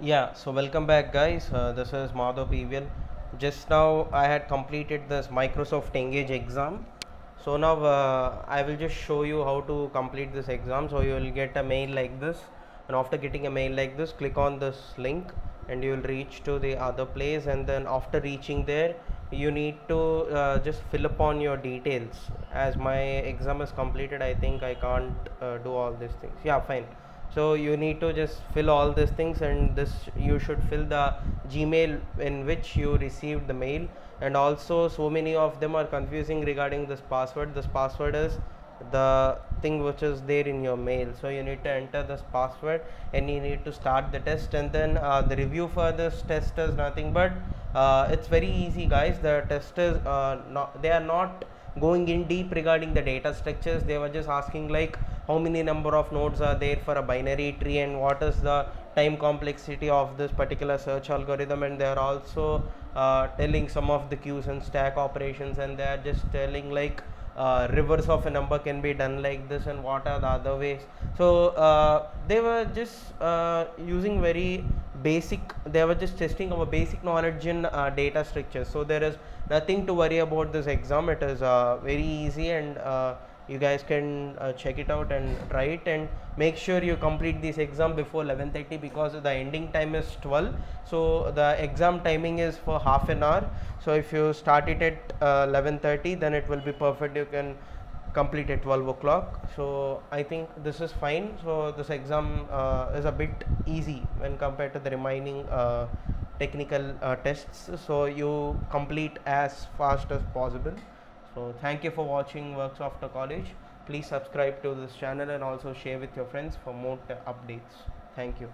Yeah, so welcome back, guys. Uh, this is Madhav PVL. Just now, I had completed this Microsoft Engage exam. So now, uh, I will just show you how to complete this exam. So you will get a mail like this, and after getting a mail like this, click on this link, and you will reach to the other place. And then after reaching there, you need to uh, just fill upon your details. As my exam is completed, I think I can't uh, do all these things. Yeah, fine so you need to just fill all these things and this you should fill the Gmail in which you received the mail. And also so many of them are confusing regarding this password. This password is the thing which is there in your mail. So you need to enter this password and you need to start the test. And then uh, the review for this test is nothing but uh, it's very easy guys. The test is uh, not they are not going in deep regarding the data structures. They were just asking like how many number of nodes are there for a binary tree and what is the time complexity of this particular search algorithm? And they are also uh, telling some of the queues and stack operations and they are just telling like uh, reverse of a number can be done like this and what are the other ways. So uh, they were just uh, using very basic they were just testing our basic knowledge in uh, data structures. So there is nothing to worry about this exam. It is uh, very easy and you guys can uh, check it out and try it and make sure you complete this exam before 11:30 because the ending time is 12 so the exam timing is for half an hour. So if you start it at 11:30 then it will be perfect. You can complete at 12 o'clock. So i think this is fine. So this exam uh, is a bit easy when compared to the remaining uh, technical uh, tests. So you complete as fast as possible so thank you for watching works after college. Please subscribe to this channel and also share with your friends for more updates. Thank you